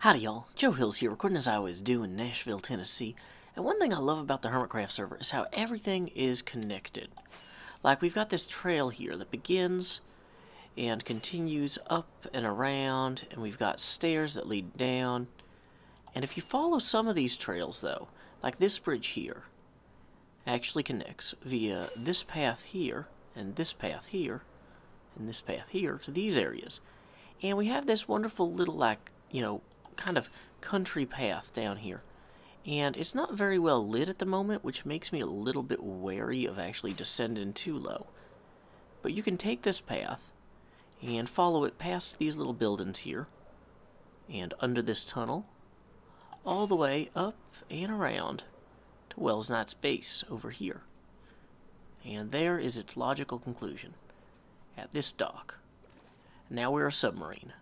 Howdy y'all, Joe Hills here, recording as I always do in Nashville, Tennessee. And one thing I love about the Hermitcraft server is how everything is connected. Like we've got this trail here that begins and continues up and around, and we've got stairs that lead down. And if you follow some of these trails though, like this bridge here, actually connects via this path here, and this path here, and this path here to these areas. And we have this wonderful little like, you know, kind of country path down here. And it's not very well lit at the moment, which makes me a little bit wary of actually descending too low. But you can take this path and follow it past these little buildings here and under this tunnel all the way up and around to Welsknight's base over here. And there is its logical conclusion at this dock. Now we're a submarine.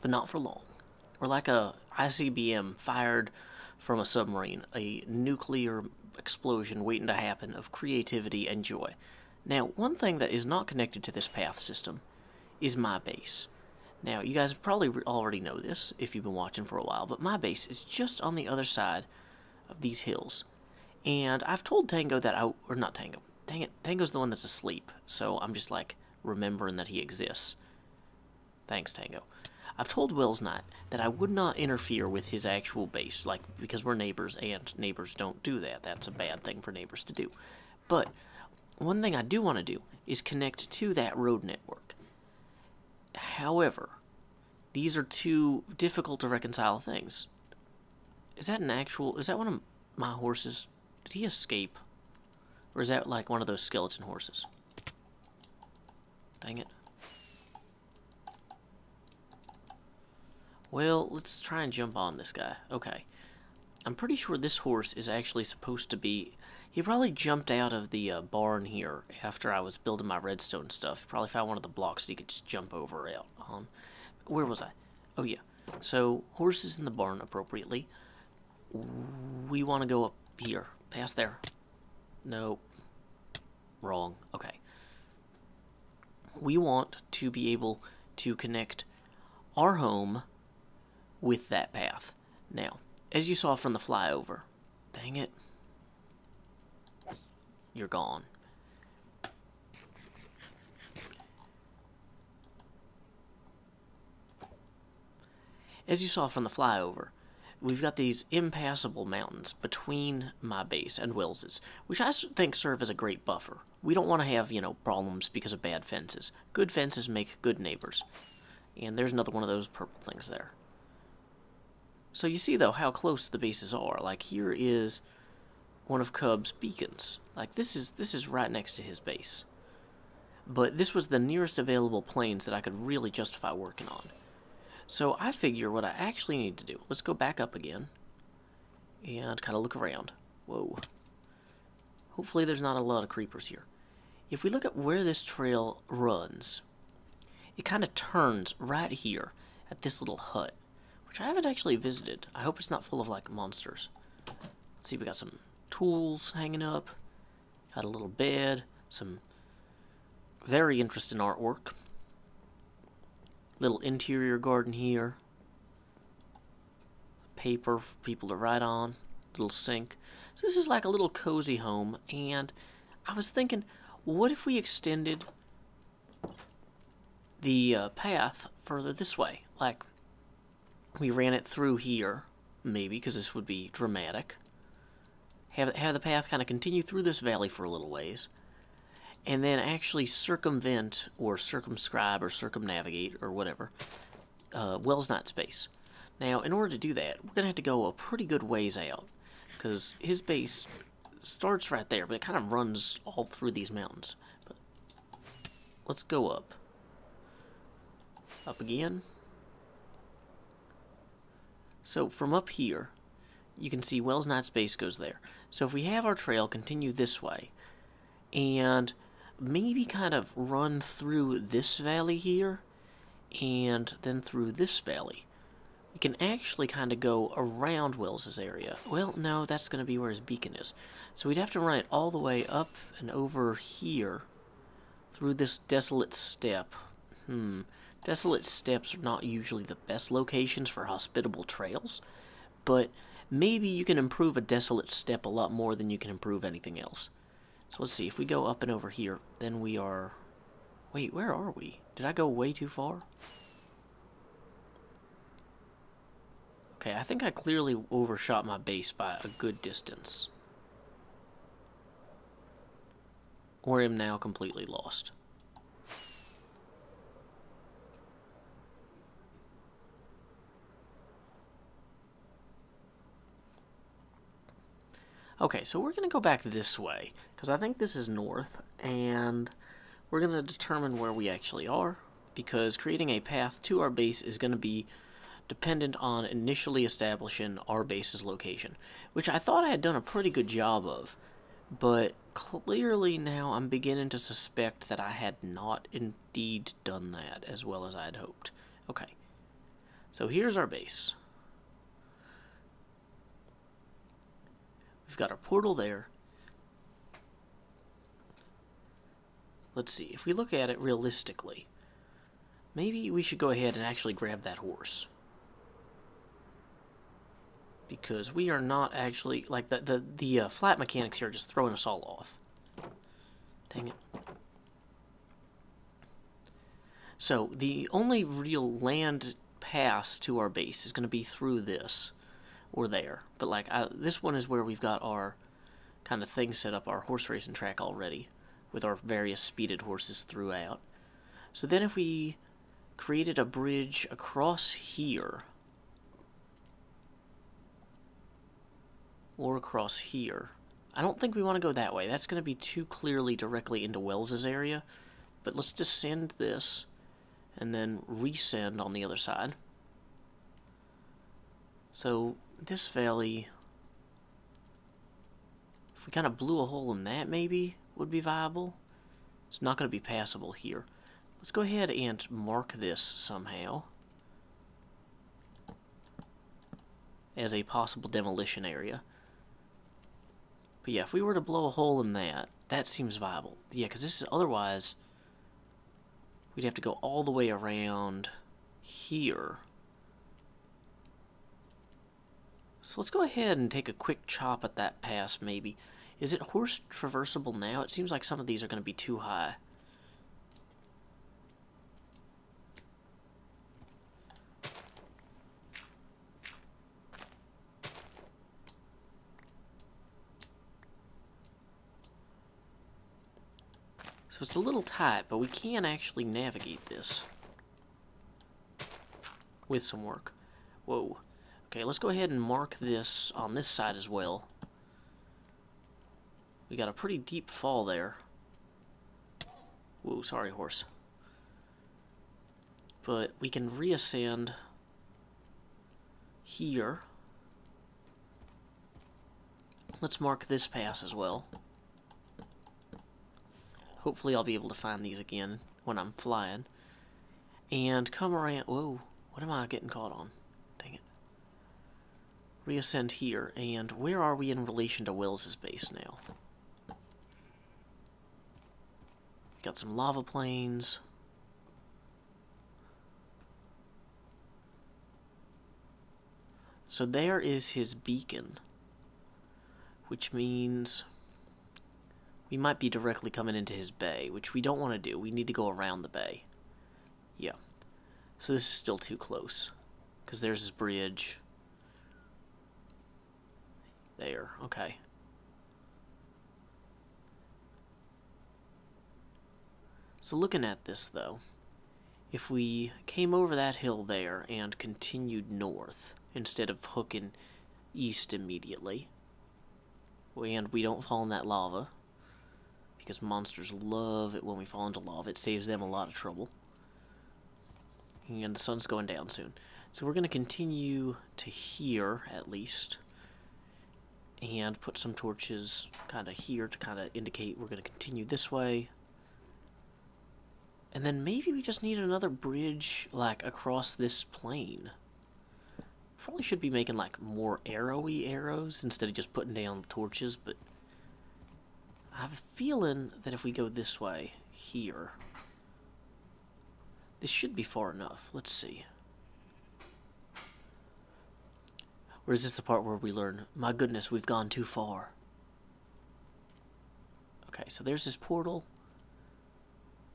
But not for long. We're like a ICBM fired from a submarine, a nuclear explosion waiting to happen of creativity and joy. Now, one thing that is not connected to this path system is my base. Now, you guys probably already know this if you've been watching for a while, but my base is just on the other side of these hills. And I've told Tango that I, or not Tango, dang it, Tango's the one that's asleep, so I'm just like remembering that he exists. Thanks, Tango. I've told Welsknight that I would not interfere with his actual base, like, because we're neighbors, and neighbors don't do that. That's a bad thing for neighbors to do. But, one thing I do want to do is connect to that road network. However, these are two difficult to reconcile things. Is that an actual, is that one of my horses? Did he escape? Or is that like one of those skeleton horses? Dang it. Well, let's try and jump on this guy. Okay. I'm pretty sure this horse is actually supposed to be... He probably jumped out of the uh, barn here after I was building my redstone stuff. Probably found one of the blocks that he could just jump over out on. Where was I? Oh, yeah. So, horses in the barn appropriately. We want to go up here. Past there. Nope. Wrong. Okay. We want to be able to connect our home with that path. Now, as you saw from the flyover, dang it, you're gone. As you saw from the flyover, we've got these impassable mountains between my base and Wills's, which I think serve as a great buffer. We don't want to have, you know, problems because of bad fences. Good fences make good neighbors. And there's another one of those purple things there. So you see, though, how close the bases are. Like, here is one of Cub's beacons. Like, this is, this is right next to his base. But this was the nearest available planes that I could really justify working on. So I figure what I actually need to do, let's go back up again and kind of look around. Whoa. Hopefully there's not a lot of creepers here. If we look at where this trail runs, it kind of turns right here at this little hut which I haven't actually visited. I hope it's not full of, like, monsters. Let's see, we got some tools hanging up, got a little bed, some very interesting artwork. Little interior garden here. Paper for people to write on. Little sink. So this is like a little cozy home, and I was thinking, what if we extended the uh, path further this way? Like, we ran it through here, maybe, because this would be dramatic. Have, have the path kind of continue through this valley for a little ways. And then actually circumvent, or circumscribe, or circumnavigate, or whatever, uh, Welsknight space. Now, in order to do that, we're going to have to go a pretty good ways out. Because his base starts right there, but it kind of runs all through these mountains. But let's go up. Up again. So from up here, you can see Welsknight's Space goes there. So if we have our trail continue this way, and maybe kind of run through this valley here, and then through this valley, we can actually kind of go around Wels's area. Well, no, that's going to be where his beacon is. So we'd have to run it all the way up and over here, through this desolate steppe. Hmm. Desolate steppes are not usually the best locations for hospitable trails, but maybe you can improve a desolate steppe a lot more than you can improve anything else. So let's see, if we go up and over here, then we are... Wait, where are we? Did I go way too far? Okay, I think I clearly overshot my base by a good distance. Or am now completely lost. Okay, so we're going to go back this way, because I think this is north, and we're going to determine where we actually are, because creating a path to our base is going to be dependent on initially establishing our base's location, which I thought I had done a pretty good job of, but clearly now I'm beginning to suspect that I had not indeed done that as well as I had hoped. Okay, so here's our base. We've got our portal there. Let's see, if we look at it realistically, maybe we should go ahead and actually grab that horse. Because we are not actually, like, the, the, the uh, flat mechanics here are just throwing us all off. Dang it. So, the only real land pass to our base is going to be through this or there. But like I, this one is where we've got our kind of thing set up, our horse racing track already, with our various speeded horses throughout. So then if we created a bridge across here, or across here, I don't think we want to go that way. That's going to be too clearly directly into Wels's area. But let's descend this, and then resend on the other side. So this valley, if we kind of blew a hole in that maybe, would be viable. It's not going to be passable here. Let's go ahead and mark this somehow as a possible demolition area. But yeah, if we were to blow a hole in that, that seems viable. Yeah, because this is otherwise we'd have to go all the way around here So let's go ahead and take a quick chop at that pass, maybe. Is it horse traversable now? It seems like some of these are going to be too high. So it's a little tight, but we can actually navigate this with some work. Whoa. Okay, let's go ahead and mark this on this side as well. We got a pretty deep fall there. Whoa, sorry, horse. But we can reascend here. Let's mark this pass as well. Hopefully I'll be able to find these again when I'm flying. And come around... Whoa, what am I getting caught on? Reascend here, and where are we in relation to Will's base now? Got some lava plains. So there is his beacon, which means we might be directly coming into his bay, which we don't want to do. We need to go around the bay. Yeah. So this is still too close, because there's his bridge. There, okay. So looking at this, though, if we came over that hill there and continued north, instead of hooking east immediately, and we don't fall in that lava, because monsters love it when we fall into lava. It saves them a lot of trouble. And the sun's going down soon. So we're going to continue to here, at least and put some torches kind of here to kind of indicate we're going to continue this way. And then maybe we just need another bridge, like, across this plane. Probably should be making, like, more arrowy arrows instead of just putting down torches, but I have a feeling that if we go this way, here, This should be far enough. Let's see. Or is this the part where we learn, my goodness, we've gone too far? Okay, so there's this portal.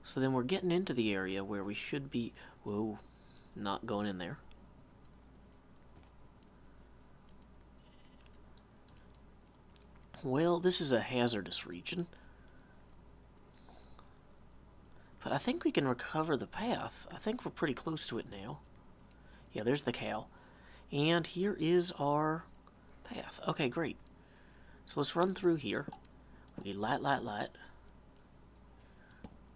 So then we're getting into the area where we should be... Whoa, not going in there. Well, this is a hazardous region. But I think we can recover the path. I think we're pretty close to it now. Yeah, there's the cow. And here is our path. Okay, great. So let's run through here. We light, light, light.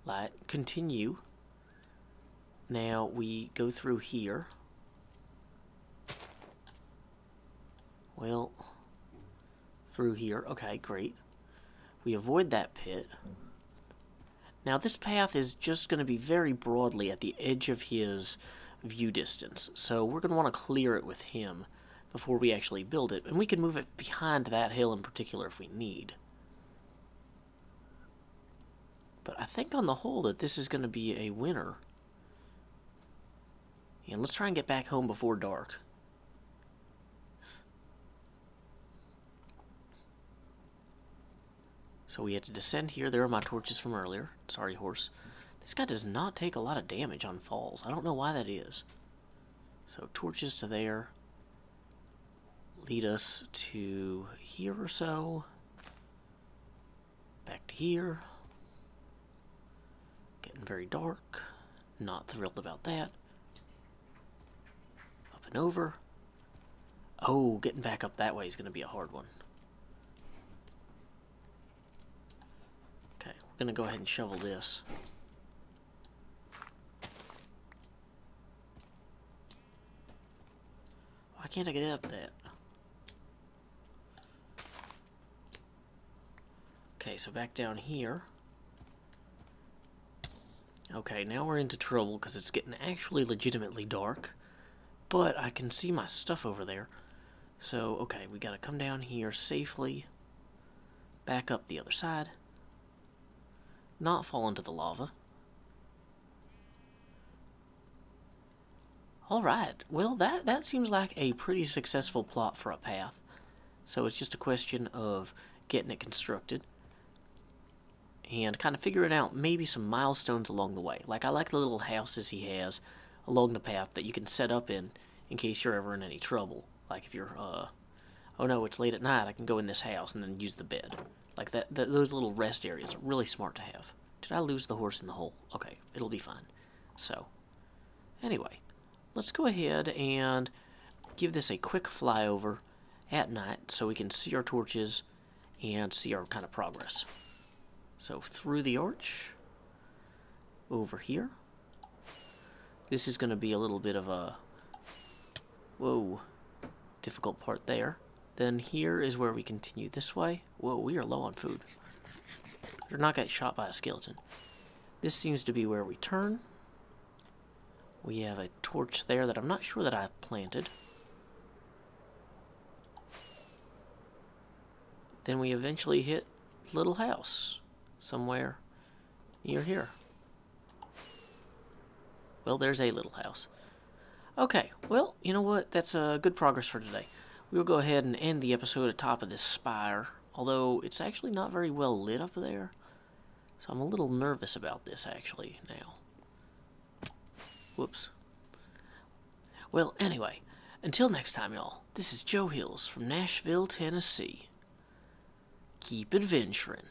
Light. Continue. Now we go through here. Well, through here. Okay, great. We avoid that pit. Now this path is just going to be very broadly at the edge of his view distance, so we're going to want to clear it with him before we actually build it, and we can move it behind that hill in particular if we need. But I think on the whole that this is going to be a winner. And let's try and get back home before dark. So we had to descend here. There are my torches from earlier. Sorry, horse. This guy does not take a lot of damage on falls. I don't know why that is. So torches to there. Lead us to here or so. Back to here. Getting very dark. Not thrilled about that. Up and over. Oh, getting back up that way is going to be a hard one. Okay, we're going to go ahead and shovel this. Can't I get up that? Okay, so back down here. Okay, now we're into trouble because it's getting actually legitimately dark. But I can see my stuff over there. So, okay, we gotta come down here safely. Back up the other side not fall into the lava. Alright, well that, that seems like a pretty successful plot for a path. So it's just a question of getting it constructed and kind of figuring out maybe some milestones along the way. Like I like the little houses he has along the path that you can set up in in case you're ever in any trouble. Like if you're, uh, oh no, it's late at night, I can go in this house and then use the bed. Like that, that those little rest areas are really smart to have. Did I lose the horse in the hole? Okay, it'll be fine. So, anyway, let's go ahead and give this a quick flyover at night so we can see our torches and see our kind of progress. So through the arch, over here. This is going to be a little bit of a, whoa, difficult part there. Then here is where we continue this way. Whoa, we are low on food. Or not get shot by a skeleton. This seems to be where we turn. We have a torch there that I'm not sure that I planted. Then we eventually hit Little House somewhere near here. Well, there's a little house. Okay, well, you know what? That's a uh, good progress for today. We'll go ahead and end the episode atop of this spire, although it's actually not very well lit up there. So I'm a little nervous about this, actually, now. Whoops. Well, anyway, until next time, y'all, this is Joe Hills from Nashville, Tennessee. Keep adventuring.